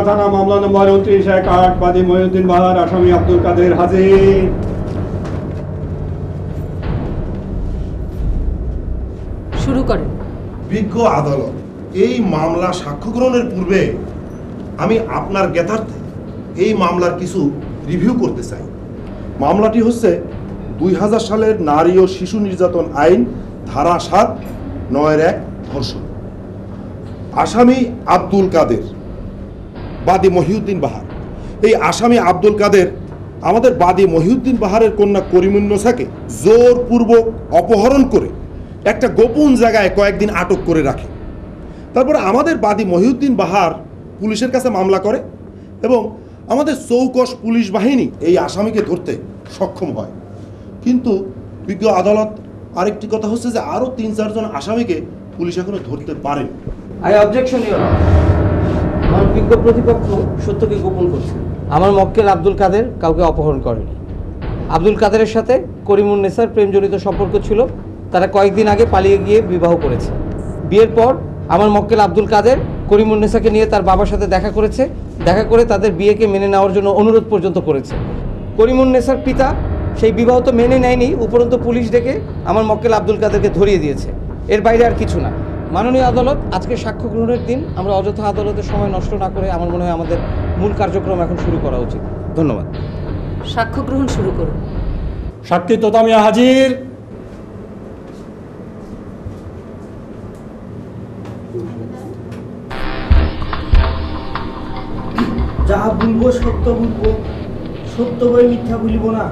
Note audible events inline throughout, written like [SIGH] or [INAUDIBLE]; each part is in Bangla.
রমনা থানা মামলা নম্বর উনত্রিশ এক আট বাদী মহিউদ্দিন বাহার আসামি আব্দুল কাদের হাজির শুরু করেন। বিজ্ঞ আদালত এই মামলা সাক্ষ্য গ্রহণের পূর্বে আমি আপনার জ্ঞাতার্থে এই মামলার কিছু রিভিউ করতে চাই। মামলাটি হচ্ছে দুই হাজার সালের নারী ও শিশু নির্যাতন আইন ধারা সাত নয়ের এক ধর্ষণ। আসামি আব্দুল কাদের। বাদী মহিউদ্দিন বাহার। এই আসামি আব্দুল কাদের আমাদের বাদী মহিউদ্দিন বাহারের কন্যা করিমুন্নসাকে জোরপূর্বক অপহরণ করে একটা গোপন জায়গায় কয়েকদিন আটক করে রাখে। তারপর আমাদের বাদী মহিউদ্দিন বাহার পুলিশের কাছে মামলা করে এবং আমাদের চৌকশ পুলিশ বাহিনী এই আসামিকে ধরতে সক্ষম হয়। কিন্তু বিজ্ঞ আদালত আরেকটি কথা হচ্ছে যে আরও তিন চারজন আসামিকে পুলিশ এখনও ধরতে পারেনি। আই অবজেকশন ইউর আমার বিজ্ঞ প্রতিপক্ষ সত্যকে গোপন করছে। আমার মক্কেল আব্দুল কাদের কাউকে অপহরণ করেনি। আব্দুল কাদেরের সাথে করিমুন নেসার প্রেমজনিত সম্পর্ক ছিল। তারা কয়েকদিন আগে পালিয়ে গিয়ে বিবাহ করেছে। বিয়ের পর আমার মক্কেল আব্দুল কাদের করিমুন নেসাকে নিয়ে তার বাবার সাথে দেখা করেছে। দেখা করে তাদের বিয়েকে মেনে নেওয়ার জন্য অনুরোধ পর্যন্ত করেছে। করিমুন নেসার পিতা সেই বিবাহ তো মেনে নেয়নি, উপরন্ত পুলিশ ডেকে আমার মক্কেল আব্দুল কাদেরকে ধরিয়ে দিয়েছে। এর বাইরে আর কিছু না। মাননীয় আদালত আজকে সাক্ষ্য গ্রহণের দিন আমরা অযথা আদালতের সময় নষ্ট না করে আমার মনে হয় আমাদের মূল কার্যক্রম এখন শুরু করা উচিত। ধন্যবাদ। সাক্ষ্য গ্রহণ শুরু করুন। সাক্ষী তোতামিয়া হাজির। যাহা বলব সত্য বলব সত্য বই মিথ্যা বলিব না।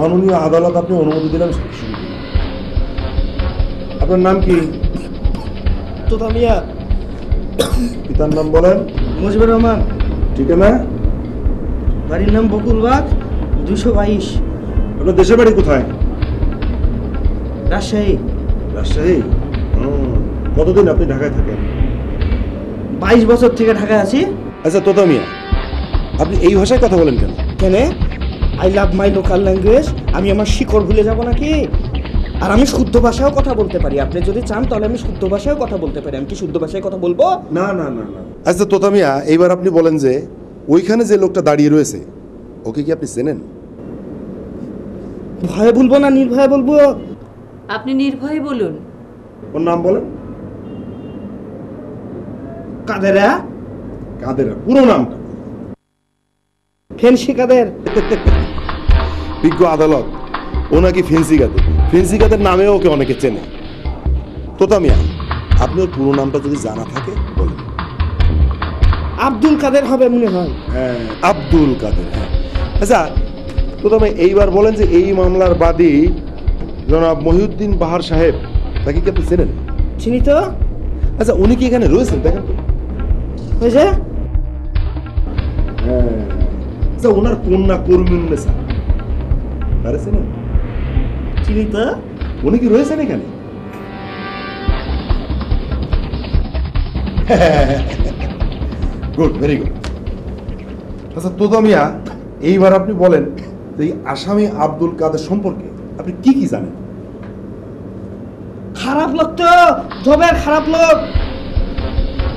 মাননীয় আদালত আপনি অনুমতি দিলেন সাক্ষী আপনার নাম কি? তো তামিয়া পিতার নাম বলেন? মুজিবুর রহমান। ঠিকানা? বাড়ির নাম বকুলবাগ দুশো বাইশ। আপনার দেশের বাড়ি কোথায়? রাজশাহী। রাজশাহী? কতদিন আপনি ঢাকায় থাকেন? বাইশ বছর থেকে ঢাকায় আছি। আচ্ছা তোতা মিয়া আপনি এই ভাষায় কথা বলেন কেন? কেন? I love my local language আমি আমার শিকড় ভুলে যাব নাকি? আর আমি শুদ্ধ ভাষায়ও কথা বলতে পারি। আপনি যদি চান তাহলে আমি শুদ্ধ ভাষায়ও কথা বলতে পারি। আমি কি শুদ্ধ ভাষায় কথা বলব? না না না না। আচ্ছা তোতা মিয়া এইবার আপনি বলেন যে ওইখানে যে লোকটা দাঁড়িয়ে রয়েছে ওকে কি আপনি চেনেন? ভয়ে বলব না নির্ভয়ে বলব? আপনি নির্ভয়ে বলুন। ওর নাম বলেন? কাদেরা? কাদেরা পুরো নামটা। ফেন্সি কাদের বিজ্ঞ আদালত ও নাকি ফেন্সি গাদের ফেন্সি নামেও ওকে অনেকে চেনে। তোতা মিয়া আপনি ওর পুরো নামটা যদি জানা থাকে বলেন। আব্দুল কাদের হবে মনে হয়। হ্যাঁ আব্দুল কাদের হ্যাঁ। আচ্ছা প্রথমে এইবার বলেন যে এই মামলার বাদী জনাব মহিউদ্দিন বাহার সাহেব তাকে কি আপনি চেনেন? চিনি তো। আচ্ছা উনি কি এখানে রয়েছেন? দেখেন তো। হয়েছে হ্যাঁ। আচ্ছা ওনার কন্যা তারে চেনেন? চিনি তো? উনি কি রয়েছেন এখানে? গুড ভেরি গুড আচ্ছা তোদা মিয়া এইবার আপনি বলেন যে এই আসামি আব্দুল কাদের সম্পর্কে আপনি কি কি জানেন? খারাপ লোক তো জবের খারাপ লোক।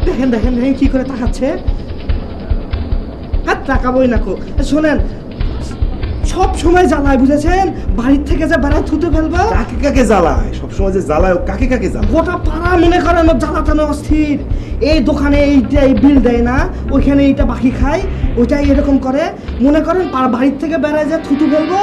দেখেন দেখেন দেখেন কি করে তাকাচ্ছে। আর তাকাবই না কো। শোনেন সব সময় জ্বালায় বুঝেছেন? বাড়ির থেকে যে বেড়ায় থুতে ফেলব। কাকে কাকে জ্বালায়? সব সময় যে জ্বালায় কাকে কাকে জ্বালায়? গোটা পাড়া মনে করেন ওর জ্বালাতানো অস্থির। এই দোকানে এইটা এই বিল দেয় না ওইখানে এইটা বাকি খায় ওইটাই এরকম করে। মনে করেন বাড়ির থেকে বেড়ায় যে থুতু ফেলব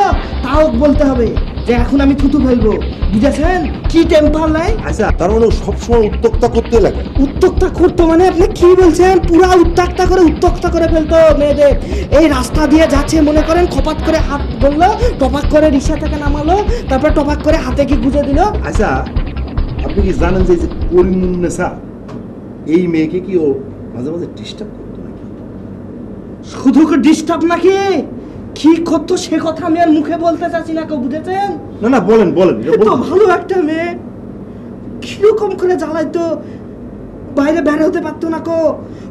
তাও বলতে হবে যে এখন আমি থুতু ফেলব। বুঝেছেন? কি টেম্পার লাই আচ্ছা তার মানে সবসময় উত্তক্তা করতে লাগে। উত্তক্তা করতো মানে আপনি কি বলছেন? পুরা উত্তক্তা করে উত্তক্তা করে ফেলতো মেয়েদের। এই রাস্তা দিয়ে যাচ্ছে মনে করেন খপাত করে হাত ধরলো টপাক করে রিক্সা থেকে নামালো তারপর টপাক করে হাতে কি গুজে দিল। আচ্ছা আপনি কি জানেন যে করিমুন্নেসা এই মেয়েকে কি ও মাঝে মাঝে ডিস্টার্ব করতো নাকি? শুধু ডিস্টার্ব নাকি? কি করতো সে কথা আমি আর মুখে বলতে চাচ্ছি না কেউ বুঝেছেন? না না বলেন বলেন তো ভালো একটা মেয়ে। কীরকম করে জ্বালাইতো? বাইরে বের হতে পারতো না কো।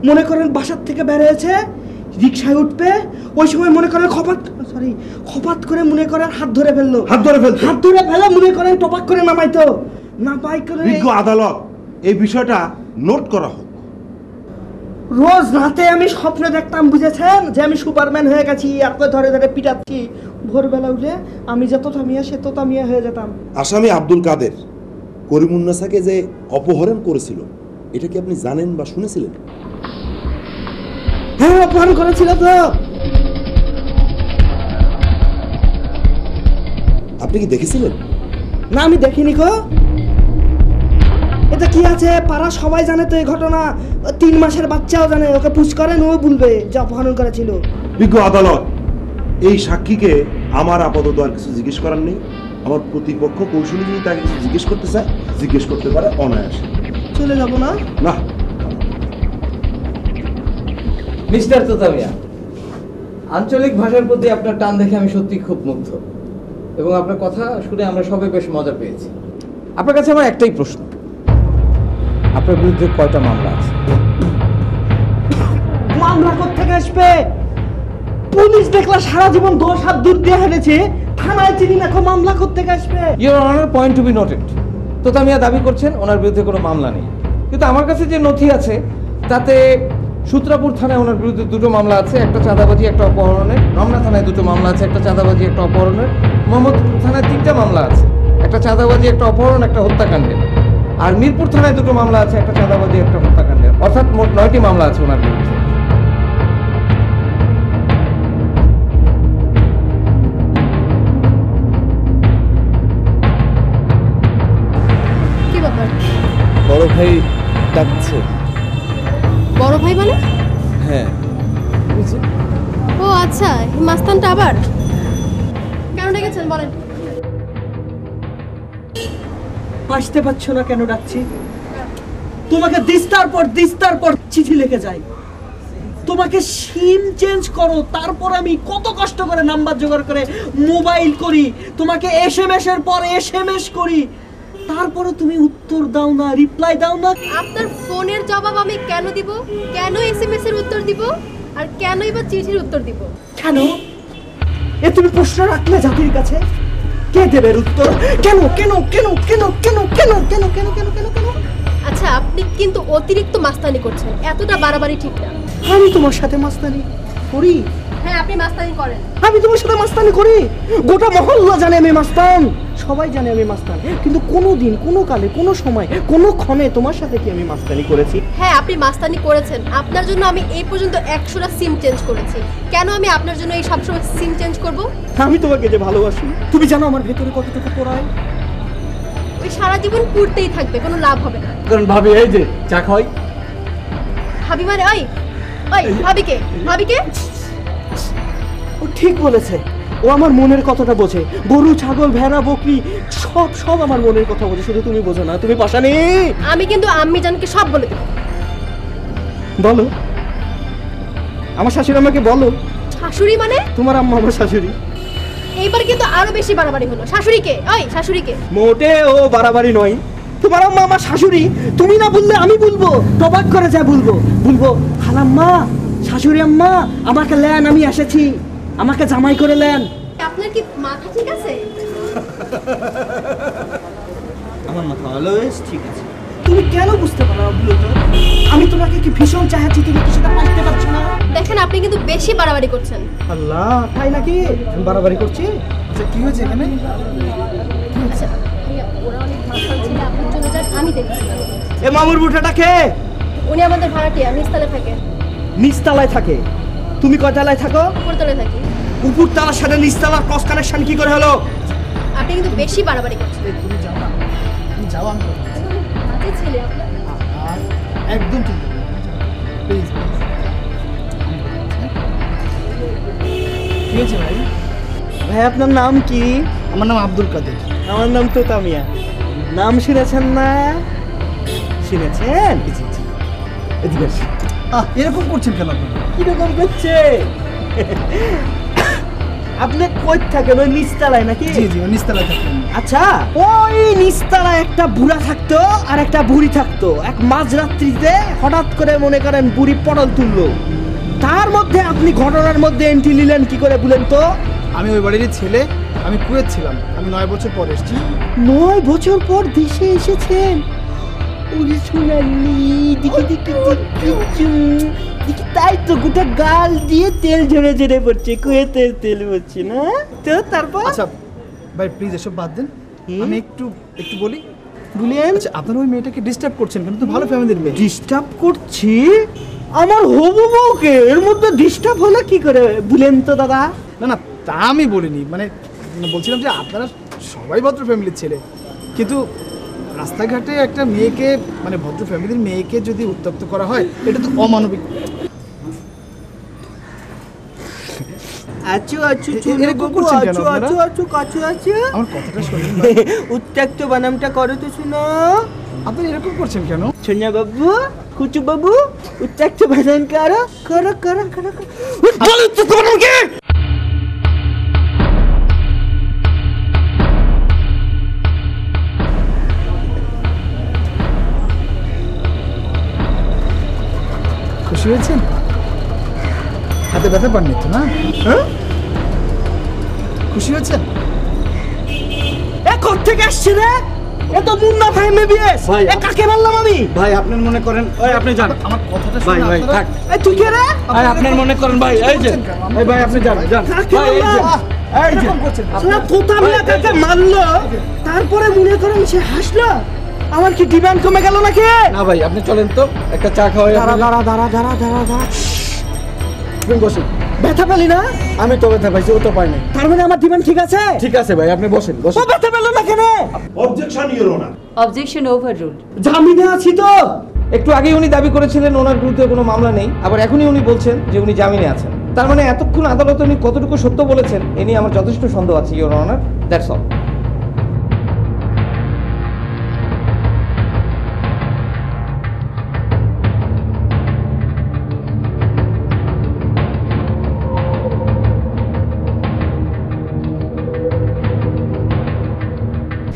মনে করেন বাসার থেকে বেরিয়েছে রিক্সায় উঠবে ওই সময় মনে করেন খপাত সরি খপাত করে মনে করেন হাত ধরে ফেলল। হাত ধরে ফেলতো। হাত ধরে ফেলে মনে করেন টপাক করে নামাইতো। নামাই করে বিজ্ঞ আদালত এই বিষয়টা নোট করা হোক। রোজ রাতে আমি স্বপ্ন দেখতাম বুঝেছেন? যে আমি সুপারম্যান হয়ে গেছি এত ধরে ধরে পিটাচ্ছি। ভোরবেলা উঠে আমি যত থামিয়া সে তো থামিয়া হয়ে যেতাম। আসামি আব্দুল কাদের করিমুন্নাসাকে যে অপহরণ করেছিল এটা কি আপনি জানেন বা শুনেছিলেন? হ্যাঁ অপহরণ করেছিল তো। আপনি কি দেখেছিলেন? না আমি দেখিনি গো। এটা কি আছে? পাড়া সবাই জানে তো এই ঘটনা। তিন মাসের বাচ্চাও জানে ওকে পুষ করেন ও বলবে যে অপহরণ করেছিল। বিজ্ঞ আদালত এই সাক্ষীকে আমার আপাতত আর কিছু জিজ্ঞেস করার নেই। আমার প্রতিপক্ষ কৌশলী যদি তাকে কিছু জিজ্ঞেস করতে চায় জিজ্ঞেস করতে পারে অনায়াসে। চলে যাব না? না। মিস্টার তোতামিয়া আঞ্চলিক ভাষার প্রতি আপনার টান দেখে আমি সত্যি খুব মুগ্ধ। এবং আপনার কথা শুনে আমরা সবাই বেশ মজা পেয়েছি। আপনার কাছে আমার একটাই প্রশ্ন। আপনার বিরুদ্ধে কয়টা মামলা আছে? মামলা থেকে আসবে? পুলিশ দেখলা সারা জীবন দশ হাত দূর দিয়ে হেরেছে থানায় চিনি না কো মামলা থেকে আসবে? Your honour point to be noted Totamiya দাবি করছেন ওনার বিরুদ্ধে কোনো মামলা নেই। কিন্তু আমার কাছে যে নথি আছে তাতে সূত্রাপুর থানায় ওনার বিরুদ্ধে দুটো মামলা আছে একটা চাঁদাবাজি একটা অপহরণের। রমনা থানায় দুটো মামলা আছে একটা চাঁদাবাজি একটা অপহরণের। মোহাম্মদপুর থানায় তিনটা মামলা আছে একটা চাঁদাবাজি একটা অপহরণ একটা হত্যাকাণ্ডের। আর মিরপুর থানায় দুটো মামলা আছে একটা চাঁদাবাজি একটা হত্যাকাণ্ডের অর্থাৎ মোট নয়টি মামলা আছে ওনার বিরুদ্ধে। কি ব্যাপার? বড় ভাই ডাকছে। বড় ভাই মানে? হ্যাঁ। ও আচ্ছা মাস্তানটা আবার? কেন ডেকেছেন? বলেন। আসতে পারছ না কেন ডাকছি? তোমাকে দিস্তার পর দিস্তার পর চিঠি লিখে যাই। তোমাকে সিম চেঞ্জ করো তারপর আমি কত কষ্ট করে নাম্বার জোগাড় করে মোবাইল করি তোমাকে এস এম এস এর পর এস এম এস করি। তারপরে তুমি উত্তর দাও না রিপ্লাই দাও না। আপনার ফোনের জবাব আমি কেন দিব? কেন এসএমএস এর উত্তর দিব? আর কেনই বা চিঠির উত্তর দিব? কেন? এ তুমি প্রশ্ন রাখলে জাতির কাছে? কে দেবের উত্তর কেন কেন কেন কেন কেন কেন কেন কেন কেন কেন কেন আচ্ছা আপনি কিন্তু অতিরিক্ত মাস্তানি করছেন এতটা বাড়াবাড়ি ঠিক না আমি তোমার সাথে মাস্তানি করি হ্যাঁ আপনি মাস্তানি করেন আমি তোমার সাথে মাস্তানি করি গোটা মহল্লা জানে আমি মাস্তান সবাই জানে আমি মাস্তান। কিন্তু কোনো দিন কোনো কালে কোনো সময় কোনো ক্ষণে তোমার সাথে কি আমি মাস্তানি করেছি? হ্যাঁ আপনি মাস্তানি করেছেন। আপনার জন্য আমি এই পর্যন্ত একশোটা সিম চেঞ্জ করেছি। কেন আমি আপনার জন্য এই সবসময় সিম চেঞ্জ করব? আমি তোমাকে যে ভালোবাসি তুমি জানো আমার ভেতরে কতটুকু পড়ায়? ওই সারা জীবন পুড়তেই থাকবে কোনো লাভ হবে না। কারণ ভাবি এই যে চা খাই ভাবি মানে ওই ওই ভাবিকে ভাবিকে? ও ঠিক বলেছে। ও আমার মনের কথাটা বোঝে। গরু ছাগল ভেড়া বকরি সব সব আমার মনের কথা বোঝে। শুধু তুমি বোঝো না তুমি পাশা নেই আমি কিন্তু আম্মি জানকে সব বলে দেবো। বলো। আমার শাশুড়ি আমাকে বলো। শাশুড়ি মানে? তোমার আম্মা আমার শাশুড়ি। এইবার কিন্তু আরও বেশি বাড়াবাড়ি হলো। শাশুড়িকে ওই শাশুড়িকে। মোটে ও বাড়াবাড়ি নয়। তোমার আম্মা আমার শাশুড়ি। তুমি না বললে আমি বলব। টবাক করে যা বলব। বলব খালাম্মা শাশুড়ি আম্মা আমাকে লেন আমি এসেছি। আমাকে জামাই করে লেন আপনার কি মাথা ঠিক আছে? আমার মাথা অলওয়েজ ঠিক আছে। তুমি কেন বুঝতে পারো না বলো তো আমি তোমাকে কি ভীষণ চাহাচ্ছি তুমি তো সেটা পাইতে পারছ না? দেখেন আপনি কিন্তু বেশি বাড়াবাড়ি করছেন। আল্লাহ তাই নাকি? আমি বাড়াবাড়ি করছি? আচ্ছা কি হয়েছে এখানে? আচ্ছা ওরা অনেক মাথা ছিল আপনি চলে যান আমি দেখছি। এ মামুর বুটাটা কে? উনি আমাদের ভাড়াটিয়া নিচতলে থাকে। নিচতলায় থাকে। তুমি কয়তলায় থাকো? উপরতলে থাকি। উপরতলার সাথে নিচতলার ক্রস কানেকশন কি করে হলো? আপনি কিন্তু বেশি বাড়াবাড়ি করছেন। তুমি যাও না। তুমি যাও আমি ছেলে একদম ঠিক প্লিজ কি হয়েছে ভাই? ভাই আপনার নাম কি? আমার নাম আব্দুল কাদের। আমার নাম তো তামিয়া। নাম শুনেছেন না? শুনেছেন? এদিকে। আহ এরকম করছেন কেন আপনি? কীরকম করছে? আপনি কই থাকেন? ওই নিচতলায় নাকি? জি জি ওই নিচতলায় থাকবেন আচ্ছা ওই নিচতলায় একটা বুড়া থাকতো আর একটা বুড়ি থাকতো। এক মাঝরাত্রিতে হঠাৎ করে মনে করেন বুড়ি পটল তুললো। তার মধ্যে আপনি ঘটনার মধ্যে এন্ট্রি নিলেন কি করে বলেন তো? আমি ওই বাড়ির ছেলে আমি কুয়েত ছিলাম। আমি নয় বছর পর এসেছি। নয় বছর পর দেশে এসেছেন? ওরে সোনালি তাই তো গোটা গাল দিয়ে তেল ঝরে ঝরে পড়ছে তেল পড়ছে না তো তারপর আচ্ছা ভাই প্লিজ এসব বাদ দেন। আমি একটু একটু বলি। আচ্ছা আপনারা ওই মেয়েটাকে ডিস্টার্ব করছেন কেন? তো ভালো ফ্যামিলির মেয়ে। ডিস্টার্ব করছি? আমার হবু বউকে? এর মধ্যে ডিস্টার্ব হলো কি করে? বলেন তো দাদা। না না তা আমি বলিনি। মানে বলছিলাম যে আপনারা সবাই ভদ্র ফ্যামিলির ছেলে। কিন্তু রাস্তাঘাটে একটা মেয়েকে মানে ভদ্র ফ্যামিলির মেয়েকে যদি উত্তপ্ত করা হয় এটা তো অমানবিক। আচু আচু [LAUGHS] এরকম করছেন কেন আপনারা? আচু আচু আমার কথাটা শুনুন উত্ত্যক্ত বানামটা করো তো শুনো। আপনি এরকম করছেন কেন? সোনিয়া বাবু কুচু বাবু উত্ত্যক্ত বানান করো। করো করো করো। বলো কি খুশি হয়েছেন হাতে ব্যথা পাননি তো না? হ্যাঁ? খুশি হয়েছেন? এ থেকে আসছে রে? এ তো মুন্না ভাই মেবিএস এ কাকে বললাম আমি? ভাই আপনার মনে করেন ওই আপনি যান। আমার কথাটা ভাই ভাই থাক। এ তুই কে রে? ভাই আপনার মনে করেন ভাই এই যে এই ভাই আপনি যান যান। ভাই এই যে এই যে এরকম করছেন? কেন? সারা তোতা মিয়া কাকে মারলো? তারপরে মনে করেন সে হাসলো? আমার কি ডিমান্ড কমে গেল নাকি? না ভাই আপনি চলেন তো একটা চা খাওয়াই দাঁড়া দাঁড়া দাঁড়া দাঁড়া দাঁড়া দাঁড়া। বসেন। ব্যথা পেলি না? আমি তো ব্যথা পাইছি ও তো পাইনি তার মানে আমার ডিমান্ড ঠিক আছে? ঠিক আছে ভাই আপনি বসেন ও ব্যথা পেল না কেন? Objection honour objection overrule জামিনে আছি তো। একটু আগে উনি দাবি করেছিলেন ওনার বিরুদ্ধে কোনো মামলা নেই। আবার এখনই উনি বলছেন যে উনি জামিনে আছেন। তার মানে এতক্ষণ আদালতে উনি কতটুকু সত্য বলেছেন এ নিয়ে আমার যথেষ্ট সন্দেহ আছে ইওর অনার দ্যাটস অল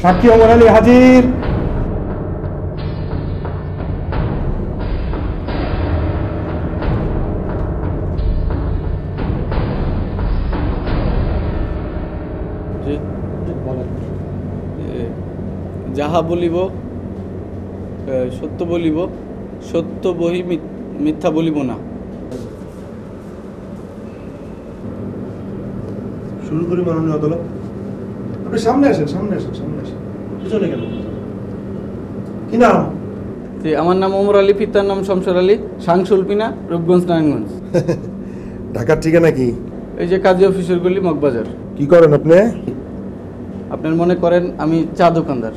সাক্ষী অমর আলী হাজির। যাহা বলিব এ, সত্য বলিব সত্য বহি মি- মিথ্যা বলিব না। শুরু করি মাননীয় আদালত। আপনি সামনে আসেন সামনে আসেন সামনে আসেন। পিছনে কেন কি নাম? আমার নাম ওমর আলী পিতার নাম শমশর আলী সাংসুলপিনা রূপগঞ্জ নারায়ণগঞ্জ। [LAUGHS] ঢাকার ঠিকানা কি? এই যে কাজী অফিসের গলি মগবাজার। কি করেন আপনি? আপনার মনে করেন আমি চা দোকানদার।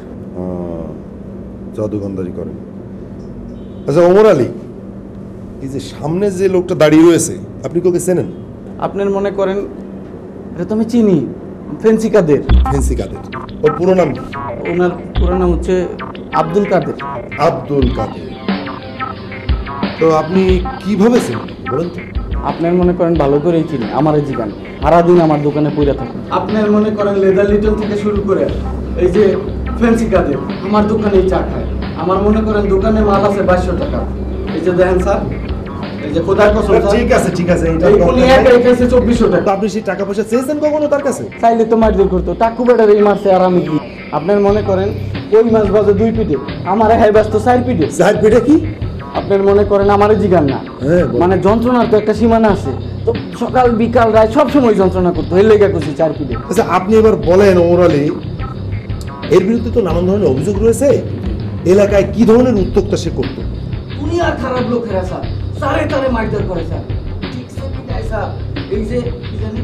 চা দোকানদারি করেন। আচ্ছা ওমর আলী এই যে সামনে যে লোকটা দাঁড়িয়ে রয়েছে আপনি কাউকে চেনেন? আপনার মনে করেন এটা তো আমি চিনি। ফেন্সি কাদের ফেন্সি কাদের ওর পুরো নাম কি? ওনার পুরো নাম হচ্ছে আব্দুল কাদের। আব্দুল কাদের। তো আপনি কীভাবে চেনেন বলেন তো। আপনার মনে করেন ভালো করেই চিনি আমার এই জিগান সারাদিন আমার দোকানে পড়ে থাকে আপনার মনে করেন লেদার লিটন থেকে শুরু করে এই যে ফ্যান্সি কাদের আমার দোকানেই চা খায়। আমার মনে করেন দোকানে মাল আছে বাইশশো টাকা। এই যে দেখেন স্যার যে খোদার কসম ঠিক আছে ঠিক আছে এইটা উনি একাই খাইছে চব্বিশশো টাকা। আপনি সেই টাকা পয়সা চেয়েছেন কখনো তার কাছে? চাইলে তো মারধর করতো। টাকু বেটার এই মারছে আর আমি। কি আপনার মনে করেন ওই মাছ বাজে দুই পিঠে। আমার হাই ব্যস্ত চার পিঠে। চার পেটে কি? আপনার মনে করেন আমার জিগান না। হ্যাঁ, মানে যন্ত্রণার তো একটা সীমানা আছে। তো সকাল বিকাল রাত সব সময় যন্ত্রণা করতো। এর লেগে করছি চার পিঠে। আচ্ছা আপনি এবার বলেন ওমর আলী এর বিরুদ্ধে তো নানান ধরনের অভিযোগ রয়েছে। এলাকায় কি ধরনের উদ্যোক্তা সে করতো? উনি আর খারাপ লোক হেরা স্যার। সারে তারে মারধর করে স্যার। ঠিক স্যার এই যে কি জানি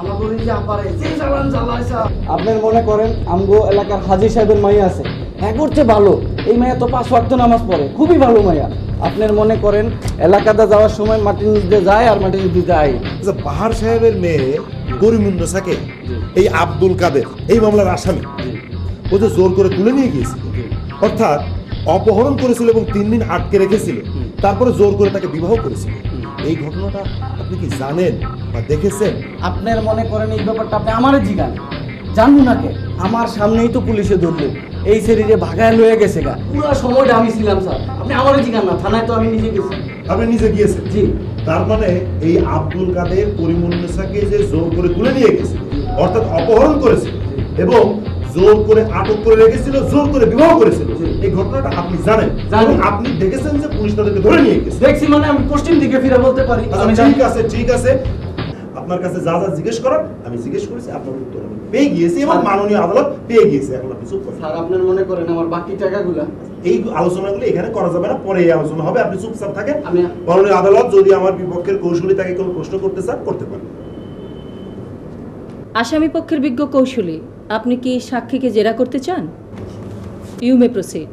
আমাকে যে আপারে যে জ্বালান জ্বালায় স্যার। আপনার মনে করেন আমগো এলাকার হাজি সাহেবের মাইয়া আছে? হ্যাঁ করছে ভালো। এই মাইয়া তো পাঁচ ওয়াক্ত নামাজ পড়ে। খুবই ভালো মাইয়া। আপনার মনে করেন এলাকাতে যাওয়ার সময় মাটির নিচ যায় আর মাটির নিচ যায়? আচ্ছা বাহার সাহেবের মেয়ে করিমুন্নসাকে এই আব্দুল কাদের এই মামলার আসামি? ও যে জোর করে তুলে নিয়ে গিয়েছিল? অর্থাৎ অপহরণ করেছিল এবং তিন দিন আটকে রেখেছিল? তারপরে জোর করে তাকে বিবাহ করেছিল এই ঘটনাটা আপনি কি জানেন বা দেখেছেন? আপনার মনে করেন এই ব্যাপারটা আপনি আমারে জিগান। জানব না কে? আমার সামনেই তো পুলিশে ধরলো। এই শরীরে ভাগায় লয়ে গেছে গা। পুরো সময়টা আমি ছিলাম স্যার। আপনি আমারে জিগান না থানায় তো আমি নিজে গেছি। আপনি নিজে গিয়েছেন? জি। তার মানে এই আব্দুল কাদের করিমুন্নেসাকে যে জোর করে তুলে নিয়ে গেছে অর্থাৎ অপহরণ করেছে এবং জোর করে আটক করে রেখেছিল জোর করে বিবাহ করেছিল। এই ঘটনাটা আপনি জানেন। জানি। আপনি দেখেছেন যে পুলিশ তাদেরকে ধরে নিয়ে গেছে। দেখছি মানে আমি পশ্চিম দিকে ফিরে বলতে পারি। আচ্ছা আমি ঠিক আছে ঠিক আছে। আপনার কাছে যা যা জিজ্ঞেস করার আমি জিজ্ঞেস করেছি আপনার উত্তর আমি পেয়ে গিয়েছি এবং মাননীয় আদালত পেয়ে গিয়েছে। এখন আপনি চুপ করেন। স্যার আপনার মনে করেন আমার বাকি টাকাগুলা? এই আলোচনাগুলো এখানে করা যাবে না পরে এই আলোচনা হবে। আপনি চুপচাপ থাকেন। আমি- মাননীয় আদালত যদি আমার বিপক্ষের কৌশলী তাকে কোনো প্রশ্ন করতে চান করতে পারেন। আসামি পক্ষের বিজ্ঞ কৌশলী আপনি কি সাক্ষীকে জেরা করতে চান? ইউ মে প্রসিড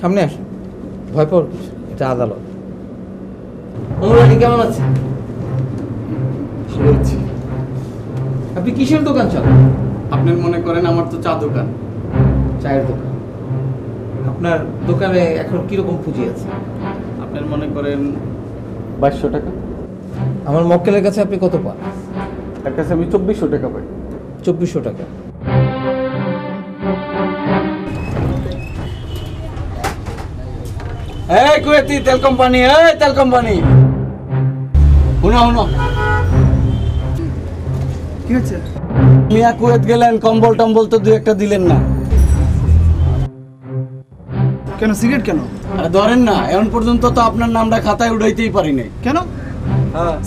সামনে আসুন। ভয় কিছু এটা আদালত। অনুরানী কেমন শুনেছি আপনি কিসের দোকান চালান আপনার মনে করেন আমার তো চা দোকান চায়ের দোকান। আপনার দোকানে এখন কীরকম পুঁজি আছে? আপনার মনে করেন বাইশশো টাকা। আমার মক্কেলের কাছে আপনি কত পান? তার কাছে আমি চব্বিশশো টাকা পাই। চব্বিশশো টাকা। এই কুয়েতি তেল কোম্পানি এই তেল কোম্পানি। শুনো শুনো। কি হচ্ছে? মিয়া কুয়েত গেলেন কম্বল টম্বল তো দু একটা দিলেন না। কেন সিগারেট কেন? আরে ধরেন না এখন পর্যন্ত তো আপনার নামটা খাতায় উঠাইতেই পারি নাই। কেন?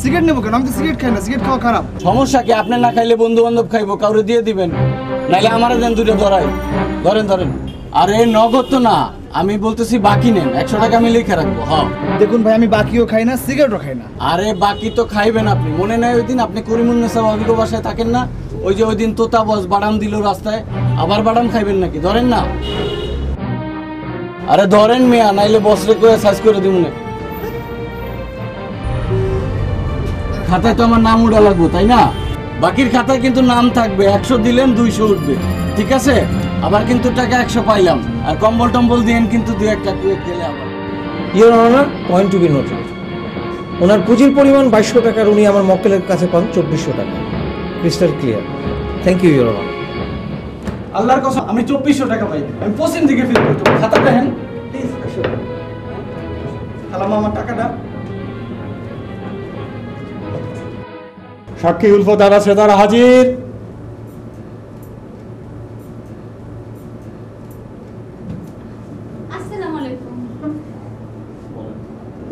সিগারেট নেব কেন? আমি তো সিগারেট খাই না সিগারেট খাওয়া খারাপ। সমস্যা কি? আপনি না খাইলে বন্ধু বান্ধব খাইবো কাউরে দিয়ে দিবেন। নাইলে আমারে দেন দুটো ধরাই। ধরেন ধরেন। আরে নগদ তো না আমি বলতেছি বাকি নেন একশো টাকা আমি লিখে রাখব হ্যাঁ দেখুন ভাই আমি বাকিও খাই না সিগারেটও খাই না। আরে বাকি তো খাইবেন আপনি। মনে নাই ওই দিন আপনি করিমুন্নেসা ভাবিকে বাসায় থাকেন না? ওই যে ওই দিন তোতা বস বাদাম দিল রাস্তায় আবার বাদাম খাইবেন নাকি? ধরেন না। আরে ধরেন মিয়া নাইলে বসরে করে সাইজ করে দিব খাতায় তো আমার নাম উঠা লাগবো তাই না? বাকির খাতায় কিন্তু নাম থাকবে একশো দিলেন দুইশো উঠবে ঠিক আছে? আবার কিন্তু টাকা একশো পাইলাম আর কম্বল টম্বল দিয়েন কিন্তু দু একটা দু এক গেলে আবার। Your honour point to be noted ওনার পুঁজির পরিমাণ বাইশশো টাকার উনি আমার মক্কেলের কাছে পান চব্বিশশো টাকা। Crystal clear thank you your honour আল্লাহর কসম আমি চব্বিশশো টাকা পাই আমি পশ্চিম দিকে ফিরে করতে খাতা দেখেন প্লিজ আমার টাকাটা সাক্ষী উলফত দ্বারা সেদারা হাজির।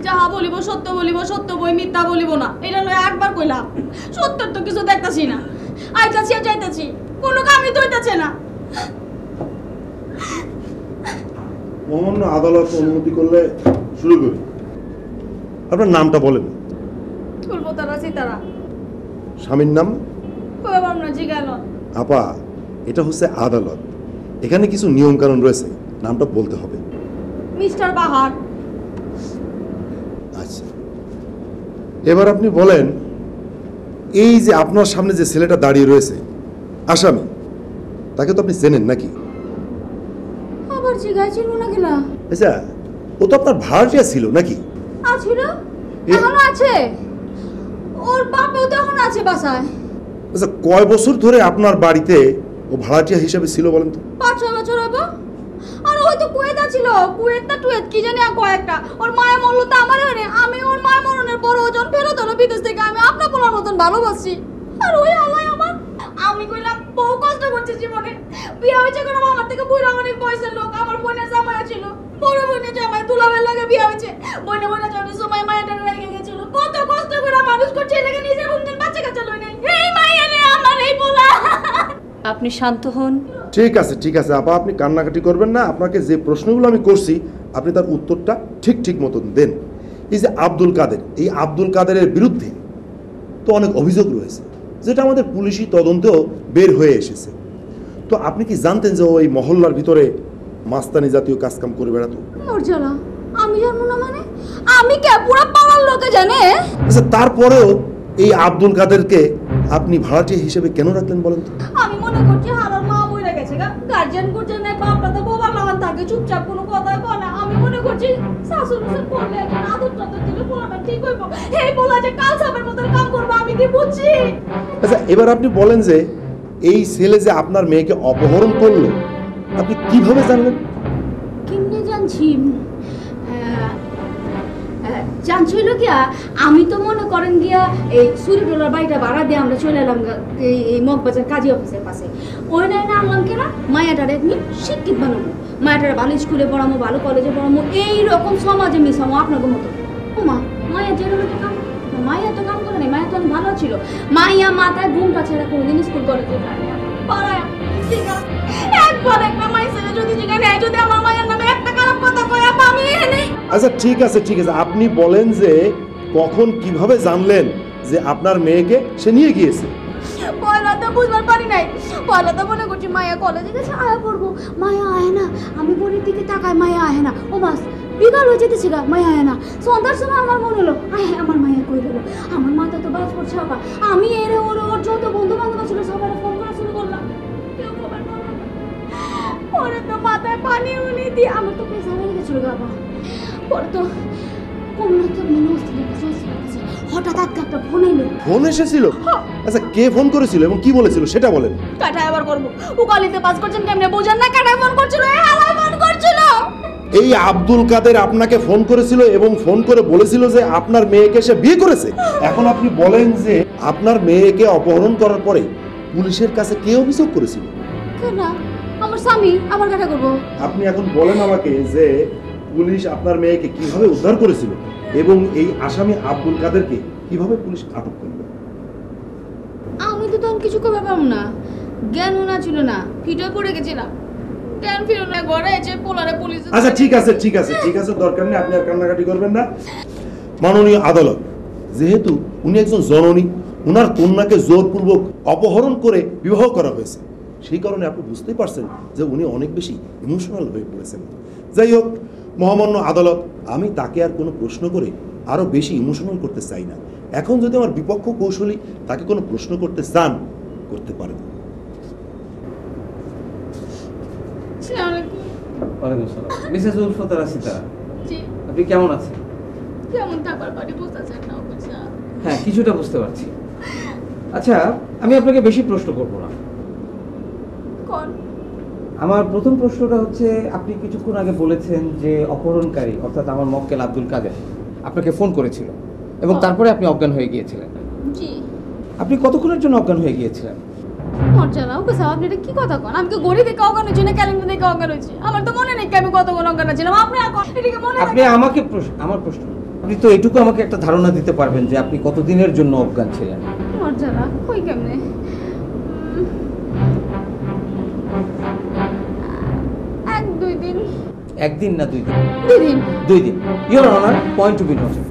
যাহা বলিব সত্য বলিব সত্য বই মিথ্যা বলিব না। এটা লয় একবার কইলাম সত্যের তো কিছু দেখতাছি না। আইতাছি আর যাইতাছি কোনো কামই দইতাছে না। আদালত অনুমতি করলে শুরু করি। আপনার নামটা বলেন। তুলবো তারা। সীতারা স্বামীর নাম? আপা এটা হচ্ছে আদালত। এখানে কিছু নিয়ম কানুন রয়েছে নামটা বলতে হবে। মিস্টার বাহার। আচ্ছা। এবার আপনি বলেন এই যে আপনার সামনে যে ছেলেটা দাঁড়িয়ে রয়েছে আসামি তাকে তো আপনি চেনেন নাকি? আবার জিগাইছিল না? গেলা আচ্ছা ও তো আপনার ভাড়াটিয়া ছিল নাকি? আছিল এখনও আছে? ওর বাপেও তো এখন আছে বাসায়। আচ্ছা কয় বছর ধরে আপনার বাড়িতে ও ভাড়াটিয়া হিসাবে ছিল বলেন তো? পাঁচ ছয় বছর হব আর ওই তো কুয়েত ছিল কুয়েত টুয়েত কি জানি আর কয়েকটা। ওর মায়ের মরল তো আমার হয়নি। আমি ওর মায়ের মরণের পর ওজন ফেরত হলো বিদেশ থেকে আমি আপনার পোলার মতন ভালোবাসি। আর ওই আমায় আমার আমি কইলাম বহু কষ্ট করছি জীবনে। বিয়ে হয়েছে কোনো আমার থেকে বুড়া অনেক বয়সের লোক আমার বোনের জামাই ছিল। বড় বোনের জামাই দুলাবের লাগে বিয়ে হয়েছে। বোনে বোনে জন্য সময় মায়ের রেখে গেছিল কত কষ্ট করে মানুষ করছে এটাকে নিজের বোনদের বাচ্চা কাচ্চা লই নাই। এই মাইয়া নে আমার এই পোলা। আপনি শান্ত হন। ঠিক আছে ঠিক আছে আপা আপনি কান্নাকাটি করবেন না। আপনাকে যে প্রশ্নগুলো আমি করছি আপনি তার উত্তরটা ঠিক ঠিক মতন দেন। এই যে আব্দুল কাদের এই আব্দুল কাদেরের বিরুদ্ধে তো অনেক অভিযোগ রয়েছে যেটা আমাদের পুলিশি তদন্তেও বের হয়ে এসেছে। তো আপনি কি জানতেন যে ওই মহল্লার ভিতরে মাস্তানি জাতীয় কাজকাম করে বেড়াতো? মর্যাদা। আমি জানব না মানে? আমি কে? পুরো পাড়ার লোকে জানে। আচ্ছা তারপরেও এই আব্দুল কাদেরকে আপনি ভাড়াটিয়া হিসেবে কেন রাখলেন বলেন তো? আমি মনে করছি হারার মা বইরা গেছে গা। গার্জিয়ান করছে না বাপটা তো বোবা লাগান থাকে চুপচাপ কোনো কথা কয় না। আমি মনে করছি শাশুড় শাশুড় করলে এখন আদর টাদর দিলে পোলাটা ঠিক হইব। এই পোলা যে কাল সাপের মতন কাম করব আমি কি বুঝছি? আচ্ছা এবার আপনি বলেন যে এই ছেলে যে আপনার মেয়েকে অপহরণ করল আপনি কীভাবে জানলেন? কেমনে জানছি? চান্স হইল গিয়া, আমি তো মনে করেন গিয়া এই সুরিটোলার বাড়িটা ভাড়া দিয়ে আমরা চলে এলাম এই এই মগবাজার কাজী অফিসের পাশে। ওই নাই না আনলাম কেনা, মায়াটার এমনি শিক্ষিত বানাবো। মায়াটার ভালো স্কুলে পড়ামো, ভালো কলেজে পড়ামো, এইরকম সমাজে মিশামো আপনাদের মতো। ও মা, মায়া যেরকম কাম মায়া তো কাম করে নাই, মায়া তো অনেক ভালো ছিল। মাইয়া মাথায় ঘুমটা ছেড়ে কোনোদিন স্কুল কলেজে। পাড়ায় একবার একটা মাই ছেলে যদি যদি আমার খারাপ কথা কয় আপা আমি এনে আচ্ছা ঠিক আছে ঠিক আছে। আপনি বলেন যে কখন কীভাবে জানলেন যে আপনার মেয়েকে সে নিয়ে গিয়েছে? পয়লা তো বুঝবার পারি নাই। পয়লা তো মনে করছি মায়া কলেজে গেছে আয়া পড়ব। মায়া আয় না। আমি বোনের দিকে তাকাই মায়া আয় না। ও বিকাল হয়ে যেতেছে গা মায়া আয় না। সন্ধ্যার সময় আমার মনে হলো আয় আমার মায়া কই গেল? আমার মাথা তো বাজ পড়ছে আমি এর ওর ওর যত বন্ধু বান্ধব ছিল সবার ফোন করা শুরু করলাম। তো মাথায় পানি উনি দিয়ে আমার তো পেশা হয়ে গেছিল পরে তো কোন মনে হচ্ছিল হঠাৎ আজকে একটা ফোন এলো। ফোন এসেছিল? আচ্ছা কে ফোন করেছিল এবং কি বলেছিল সেটা বলেন। কাটায় আবার করব। উকালিতে পাস করছেন কেমনে বোঝেন না? কাটায় ফোন করছিল এই হালায় ফোন করছিল। এই আব্দুল কাদের আপনাকে ফোন করেছিল এবং ফোন করে বলেছিল যে আপনার মেয়েকে সে বিয়ে করেছে। এখন আপনি বলেন যে আপনার মেয়েকে অপহরণ করার পরে পুলিশের কাছে কে অভিযোগ করেছিল? কেন? আমার স্বামী আবার কাটা করব আপনি এখন বলেন আমাকে যে পুলিশ আপনার মেয়েকে কীভাবে উদ্ধার করেছিল এবং এই আসামি আব্দুল কাদেরকে কীভাবে পুলিশ আটক করল? আমি তো তখন কিছু করতে পারব না। জ্ঞান না ছিল না। ফিটে পড়ে গেছিলাম। জ্ঞান ফিরো না ঘরে এসে পোলারে পুলিশ আচ্ছা ঠিক আছে ঠিক আছে ঠিক আছে দরকার নেই আপনি আর কান্নাকাটি করবেন না। মাননীয় আদালত যেহেতু উনি একজন জননী উনার কন্যাকে জোরপূর্বক অপহরণ করে বিবাহ করা হয়েছে। সেই কারণে আপনি বুঝতেই পারছেন যে উনি অনেক বেশি ইমোশনাল হয়ে পড়েছেন। যাই হোক মহামান্য আদালত আমি তাকে আর কোনো প্রশ্ন করে আরও বেশি ইমোশনাল করতে চাই না। এখন যদি আমার বিপক্ষ কৌশলী তাকে কোনো প্রশ্ন করতে চান করতে পারেন। মিসেস উলফতার আসিতা আপনি কেমন আছেন? কেমন থাকবার বাড়ি বুঝতেছেন না হ্যাঁ কিছুটা বুঝতে পারছি। আচ্ছা আমি আপনাকে বেশি প্রশ্ন করব না। আমার প্রথম প্রশ্নটা হচ্ছে আপনি কিছুক্ষণ আগে বলেছেন যে অপহরণকারী অর্থাৎ আমার মক্কেল আব্দুল কাদের আপনাকে ফোন করেছিল এবং তারপরে আপনি অজ্ঞান হয়ে গিয়েছিলেন। জি। আপনি কতক্ষণের জন্য অজ্ঞান হয়ে গিয়েছিলেন? না ওকে আপনি এটা কি কথা কন? আমি কি গড়ি দেখে অজ্ঞান হয়েছি না ক্যালেন্ডার দেখে অজ্ঞান হয়েছি। আমার তো মনে নেই আমি কতক্ষণ অজ্ঞান ছিলাম আপনি এটাকে মনে আপনি আমাকে প্রশ্ন আমার প্রশ্ন আপনি তো এটুকু আমাকে একটা ধারণা দিতে পারবেন যে আপনি কতদিনের জন্য অজ্ঞান ছিলেন। না কই কেমনে? একদিন না দুই দিন? দুই দিন। দুই দিন। Your honour point to be noted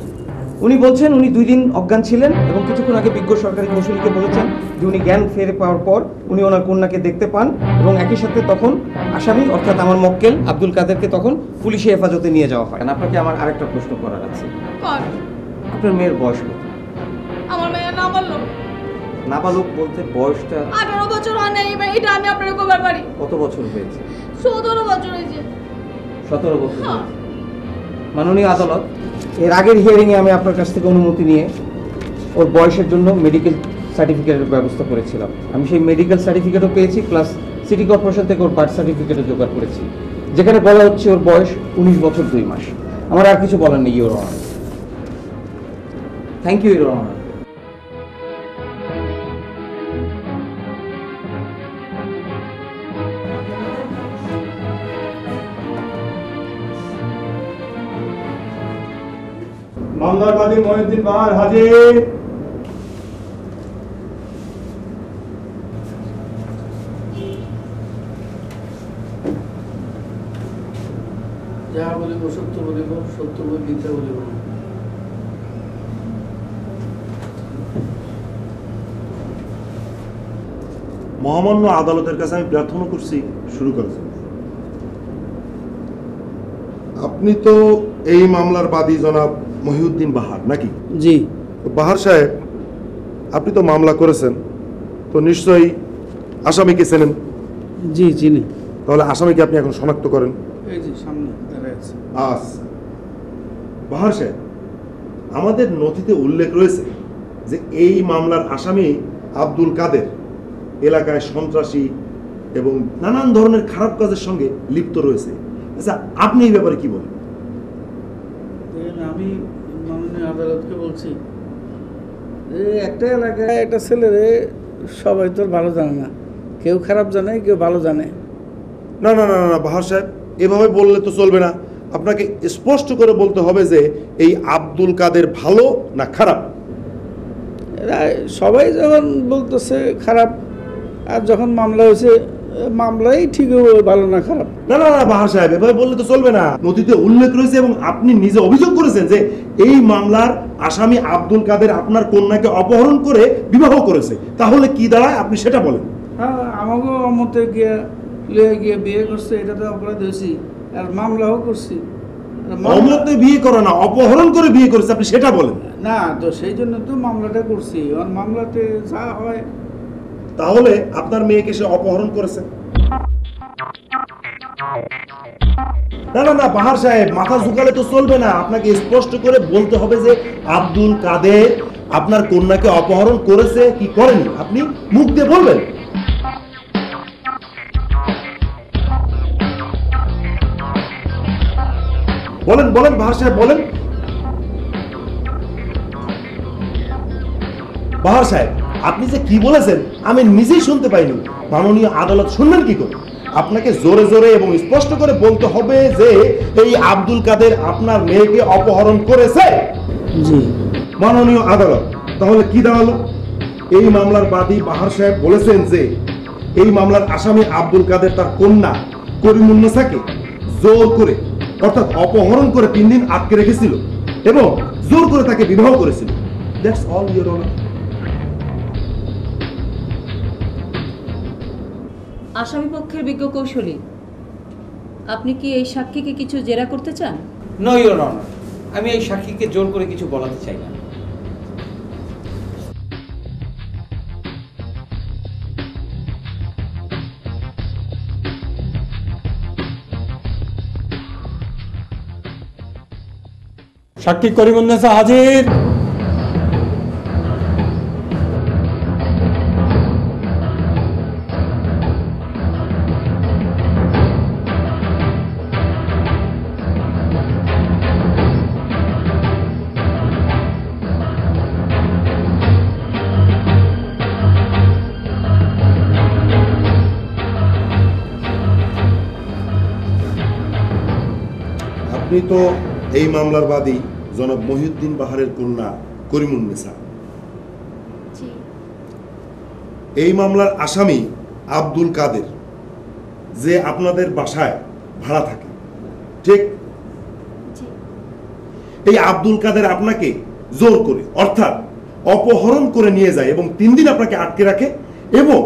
উনি বলছেন উনি দুই দিন অজ্ঞান ছিলেন এবং কিছুক্ষণ আগে বিজ্ঞ সরকারি কৌশলীকে বলেছেন যে উনি জ্ঞান ফেরে পাওয়ার পর উনি ওনার কন্যাকে দেখতে পান এবং একই সাথে তখন আসামি অর্থাৎ আমার মক্কেল আব্দুল কাদেরকে তখন পুলিশে হেফাজতে নিয়ে যাওয়া হয়। আপনাকে আমার আরেকটা প্রশ্ন করার আছে। আপনার মেয়ের বয়স কত? আমার মেয়ে না বলল নাবালক বলতে বয়সটা? আঠারো বছর হয় নাই এটা আমি আপনার কত বছর হয়েছে? সতেরো বছর হয়েছে। সতেরো বছর হ্যাঁ। মাননীয় আদালত এর আগের হিয়ারিংয়ে আমি আপনার কাছ থেকে অনুমতি নিয়ে ওর বয়সের জন্য মেডিকেল সার্টিফিকেটের ব্যবস্থা করেছিলাম। আমি সেই মেডিকেল সার্টিফিকেটও পেয়েছি প্লাস সিটি কর্পোরেশন থেকে ওর বার্থ সার্টিফিকেটও জোগাড় করেছি। যেখানে বলা হচ্ছে ওর বয়স উনিশ বছর দুই মাস। আমার আর কিছু বলার নেই your honour thank you your honour মামলার বাদী মহিউদ্দিন বাহার হাজির। যাহা বলিব সত্য বলিব সত্য বই মিথ্যা বলিব মহামান্য আদালতের কাছে আমি প্রার্থনা করছি শুরু করার জন্য আপনি তো এই মামলার বাদী জনাব। মহিউদ্দিন বাহার নাকি? জি। তো বাহার সাহেব আপনি তো মামলা করেছেন তো নিশ্চয়ই আসামিকে চেনেন। জি চিনি। তাহলে আসামিকে আপনি এখন শনাক্ত করেন। এই যে সামনে আচ্ছা বাহার সাহেব আমাদের নথিতে উল্লেখ রয়েছে যে এই মামলার আসামি আব্দুল কাদের এলাকায় সন্ত্রাসী এবং নানান ধরনের খারাপ কাজের সঙ্গে লিপ্ত রয়েছে। আচ্ছা আপনি এই ব্যাপারে কি বলেন? আমি মামলা আদালতকে বলছি। যে একটা এলাকায় একটা ছেলেরে সবাই তোর ভালো জানে না। কেউ খারাপ জানে কেউ ভালো জানে। না না না না, না বাহার সাহেব এভাবে বললে তো চলবে না। আপনাকে স্পষ্ট করে বলতে হবে যে এই আব্দুল কাদের ভালো না খারাপ? সবাই যখন বলতেছে খারাপ আর যখন মামলা হয়েছে মামলাই ঠিক ভালো না খারাপ। না না না বাহার সাহেব এভাবে বললে তো চলবে না। নথিতে উল্লেখ রয়েছে এবং আপনি নিজে অভিযোগ করেছেন যে এই মামলার আসামি আব্দুল কাদের আপনার কন্যাকে অপহরণ করে বিবাহ করেছে। তাহলে কি দাঁড়ায়? আপনি সেটা বলেন। হ্যাঁ অমতে গিয়ে লিয়ে গিয়ে বিয়ে করছে এটা তো অপরাধ হয়েছি। আর মামলাও করছি। আর মামলা- অমতে বিয়ে করে না অপহরণ করে বিয়ে করেছে আপনি সেটা বলেন। না তো সেই জন্য তো মামলাটা করছি। আর মামলাতে যা হয় তাহলে আপনার মেয়েকে সে অপহরণ করেছে। না না না বাহার সাহেব, মাথা ঝুঁকালে তো চলবে না। আপনাকে স্পষ্ট করে বলতে হবে যে আব্দুল কাদের আপনার কন্যাকে অপহরণ করেছে, কি করেনি আপনি মুখ দিয়ে বলবেন। বলেন বলেন বাহার সাহেব, বলেন। বাহার সাহেব আপনি যে কি বলেছেন আমি নিজেই শুনতে পাইনি। মাননীয় আদালত শুনবেন কি করে? আপনাকে জোরে জোরে এবং স্পষ্ট করে বলতে হবে যে এই আব্দুল কাদের আপনার মেয়েকে অপহরণ করেছে। জি। মাননীয় আদালত তাহলে কি দাঁড়াল? এই মামলার বাদী বাহার সাহেব বলেছেন যে এই মামলার আসামি আব্দুল কাদের তার কন্যা করিমুন্নেসাকে জোর করে অর্থাৎ অপহরণ করে তিন দিন আটকে রেখেছিল এবং জোর করে তাকে বিবাহ করেছিল। দ্যাটস অল ইউর অনার আসামি পক্ষের বিজ্ঞ কৌশলী আপনি কি এই সাক্ষীকে কিছু জেরা করতে চান? নো অনার আমি এই সাক্ষীকে জোর করে কিছু বলাতে চাই না। সাক্ষী করিমুন্নেসা হাজির। আপনি তো এই মামলার বাদী জনাব মহিউদ্দিন বাহারের কন্যা করিমুন্নেসা এই মামলার আসামি আব্দুল কাদের যে আপনাদের বাসায় ভাড়া থাকে। ঠিক? এই আব্দুল কাদের আপনাকে জোর করে অর্থাৎ অপহরণ করে নিয়ে যায় এবং তিন দিন আপনাকে আটকে রাখে এবং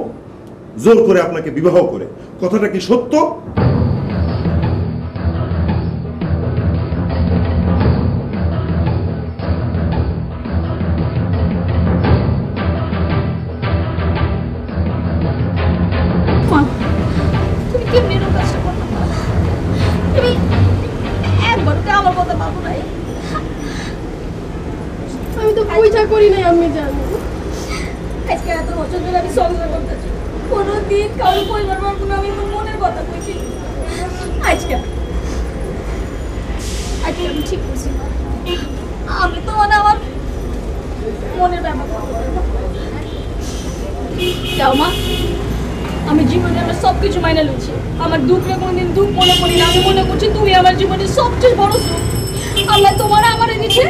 জোর করে আপনাকে বিবাহ করে। কথাটা কি সত্য? আমি তো মানে আমার যাও মা, আমি জীবনে আমার সব কিছু মাইনে লুছি আমার দুঃখে কোনদিন দুঃখ মনে করি না। আমি মনে করছি তুমি আমার জীবনের সবচেয়ে বড় সুখ আল্লাহ তোমার আমার দিচ্ছে